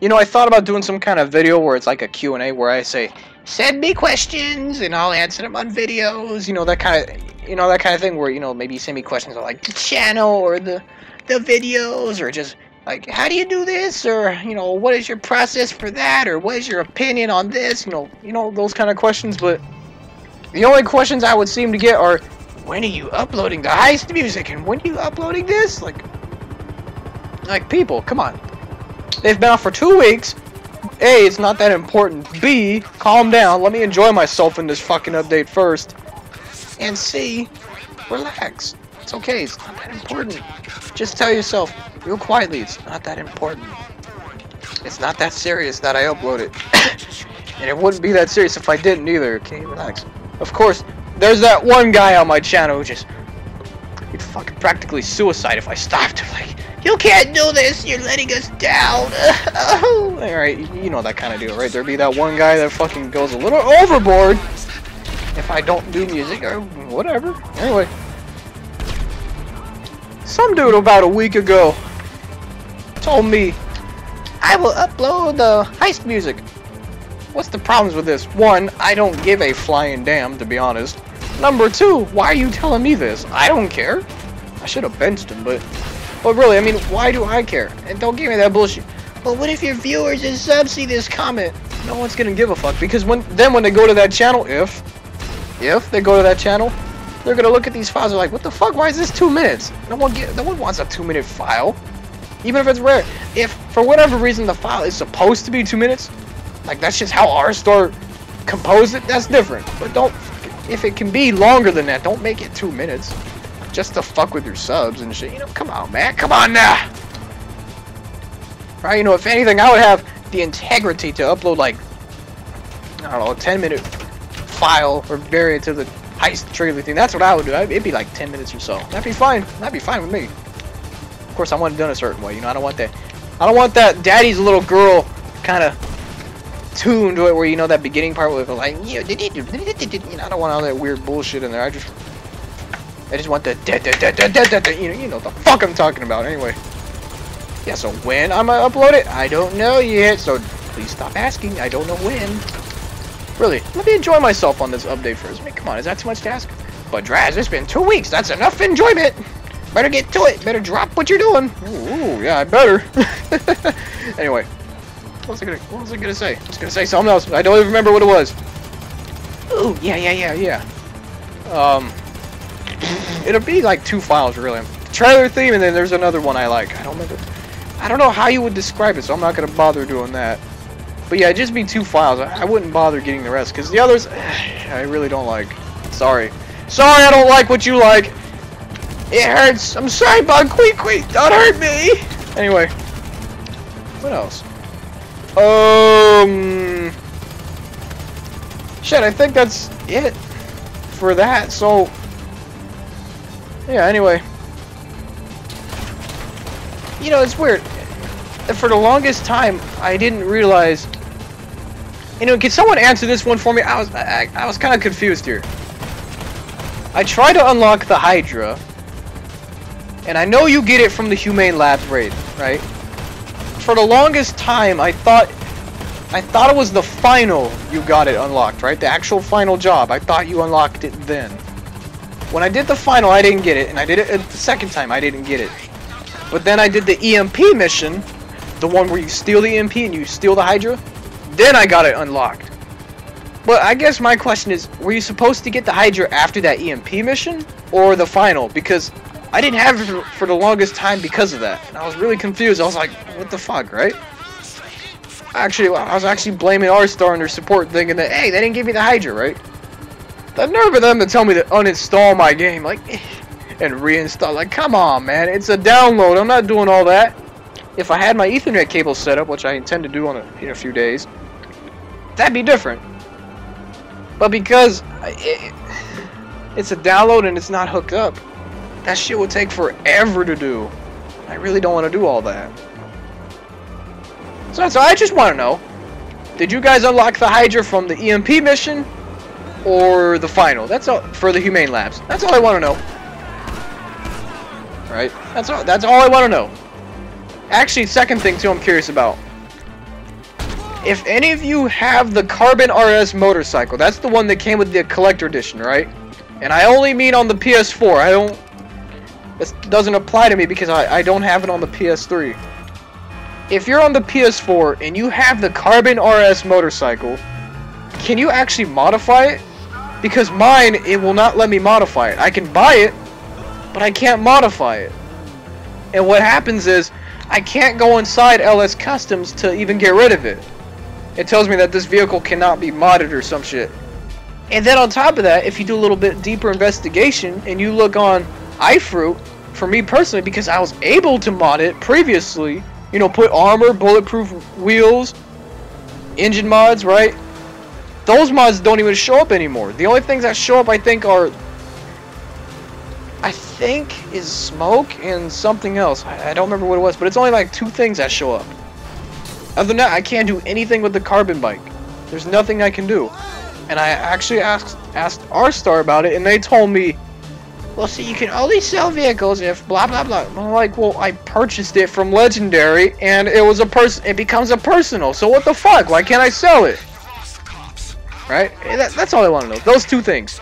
You know, I thought about doing some kind of video where it's like a Q&A where I say, send me questions and I'll answer them on videos. You know, that kind of, you know, that kind of thing where, you know, maybe you send me questions on like the channel or the, the videos or just like, how do you do this? Or, you know, what is your process for that? Or what is your opinion on this? You know, you know, those kind of questions. But the only questions I would seem to get are, when are you uploading the heist music? And when are you uploading this? Like, like people, come on. They've been out for two weeks. A, it's not that important. B, calm down. Let me enjoy myself in this fucking update first. And C, relax. It's okay. It's not that important. Just tell yourself, real quietly, it's not that important. It's not that serious that I upload it. and it wouldn't be that serious if I didn't either. Okay, relax. Of course, there's that one guy on my channel who just... He'd fucking practically suicide if I stopped him. Like, you can't do this. You're letting us down. Alright, you know that kind of deal, right? There'd be that one guy that fucking goes a little overboard if I don't do music or whatever. Anyway. Some dude about a week ago told me I will upload the heist music. What's the problems with this? One, I don't give a flying damn, to be honest. Number two, why are you telling me this? I don't care. I should have benched him, but... But really, I mean, why do I care? And don't give me that bullshit. But what if your viewers and subs see this comment? No one's gonna give a fuck, because when then when they go to that channel, if... If they go to that channel, they're gonna look at these files and like, what the fuck? Why is this two minutes? No one get, no one wants a two minute file, even if it's rare. If for whatever reason the file is supposed to be two minutes, like that's just how R-Star composed it. That's different. But don't, if it can be longer than that, don't make it two minutes, just to fuck with your subs and shit. You know, come on, man, come on now. Right? You know, if anything, I would have the integrity to upload like, I don't know, a 10 minute file or variant of the heist trailer thing. That's what I would do. It'd be like 10 minutes or so. That'd be fine. That'd be fine with me. Of course, I want it done a certain way. You know, I don't want that. I don't want that daddy's little girl kind of tune to it where you know that beginning part with like you know, I don't want all that weird bullshit in there. I just I just want the you know you know the fuck I'm talking about anyway. Yeah, so when I'm gonna upload it, I don't know yet. So please stop asking. I don't know when. Really, let me enjoy myself on this update first. I mean, come on, is that too much to ask? But Draz, it's been two weeks. That's enough enjoyment. Better get to it. Better drop what you're doing. Ooh, yeah, I better. anyway, what was I gonna? What was I gonna say? I was gonna say something else. I don't even remember what it was. Ooh, yeah, yeah, yeah, yeah. Um, it'll be like two files really. Trailer theme, and then there's another one I like. I don't remember. I don't know how you would describe it, so I'm not gonna bother doing that. But yeah, just be two files. I, I wouldn't bother getting the rest, because the others, I really don't like. Sorry. Sorry I don't like what you like. It hurts. I'm sorry, Bug Quick Quick. Don't hurt me. Anyway. What else? Um... Shit, I think that's it for that, so... Yeah, anyway. You know, it's weird. For the longest time, I didn't realize you know, can someone answer this one for me? I was I, I was kind of confused here. I tried to unlock the Hydra, and I know you get it from the Humane Labs raid, right? For the longest time, I thought I thought it was the final you got it unlocked, right? The actual final job. I thought you unlocked it then. When I did the final, I didn't get it, and I did it uh, the second time, I didn't get it. But then I did the EMP mission, the one where you steal the EMP and you steal the Hydra. Then I got it unlocked. But I guess my question is, were you supposed to get the Hydra after that EMP mission? Or the final? Because I didn't have it for the longest time because of that. And I was really confused. I was like, what the fuck, right? Actually, I was actually blaming R-Star and their support thinking that, hey, they didn't give me the Hydra, right? The nerve of them to tell me to uninstall my game, like, and reinstall. Like, come on, man. It's a download. I'm not doing all that. If I had my Ethernet cable set up, which I intend to do on a, in a few days, that'd be different. But because it, it's a download and it's not hooked up, that shit would take forever to do. I really don't want to do all that. So all. I just want to know. Did you guys unlock the Hydra from the EMP mission or the final? That's all for the Humane Labs. That's all I want to know. Right? That's all. That's all I want to know. Actually, second thing too, I'm curious about. if any of you have the Carbon RS motorcycle, that's the one that came with the collector edition, right? And I only mean on the PS4. I don't. This doesn't apply to me because I, I don't have it on the PS3. If you're on the PS4 and you have the Carbon RS motorcycle, can you actually modify it? Because mine, it will not let me modify it. I can buy it, but I can't modify it. And what happens is, I can't go inside LS Customs to even get rid of it. It tells me that this vehicle cannot be modded or some shit. And then on top of that, if you do a little bit deeper investigation and you look on iFruit, for me personally, because I was able to mod it previously, you know, put armor, bulletproof wheels, engine mods, right? Those mods don't even show up anymore. The only things that show up, I think, are I think is smoke and something else. I, I, don't remember what it was, but it's only like two things that show up. Other than that, I can't do anything with the carbon bike. There's nothing I can do. And I actually asked asked R-Star about it, and they told me, well, see, you can only sell vehicles if blah blah blah. I'm like, well, I purchased it from Legendary, and it was a person. It becomes a personal. So what the fuck? Why can't I sell it? Right? That, that's all I want to know. Those two things.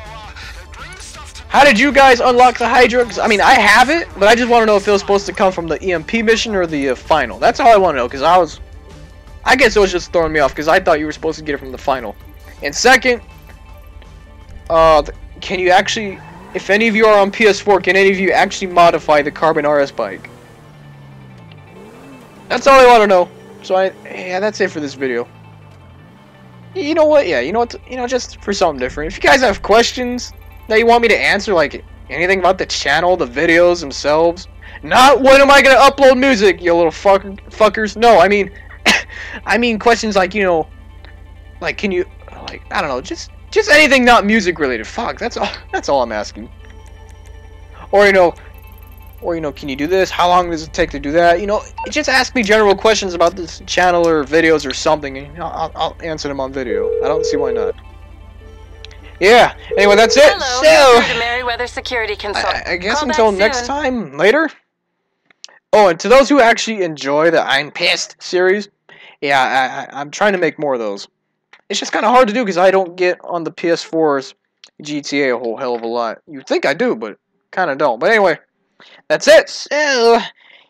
How did you guys unlock the Hydra? I mean, I have it, but I just want to know if it was supposed to come from the EMP mission or the uh, final. That's all I want to know, because I was... I guess it was just throwing me off, because I thought you were supposed to get it from the final. And second, uh, can you actually... If any of you are on PS4, can any of you actually modify the Carbon RS bike? That's all I want to know. So I... Yeah, that's it for this video. You know what? Yeah, you know what? You know, just for something different. If you guys have questions that you want me to answer, like anything about the channel, the videos themselves. Not when am I gonna upload music, you little fuck fuckers. No, I mean, I mean questions like you know, like can you, like I don't know, just just anything not music related. Fuck, that's all. That's all I'm asking. Or you know, or you know, can you do this? How long does it take to do that? You know, just ask me general questions about this channel or videos or something, and I'll, I'll answer them on video. I don't see why not. Yeah. Anyway, that's it. Hello, so, Merryweather Security Consultant. I, I guess Call until next time, later. Oh, and to those who actually enjoy the I'm Pissed series, yeah, I, am trying to make more of those. It's just kind of hard to do because I don't get on the PS4's GTA a whole hell of a lot. You think I do, but kind of don't. But anyway, that's it. So,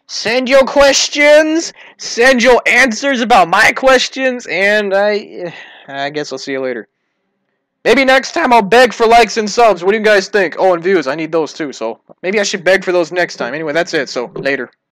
send your questions, send your answers about my questions, and I, I guess I'll see you later. Maybe next time I'll beg for likes and subs. What do you guys think? Oh, and views. I need those too, so maybe I should beg for those next time. Anyway, that's it, so later.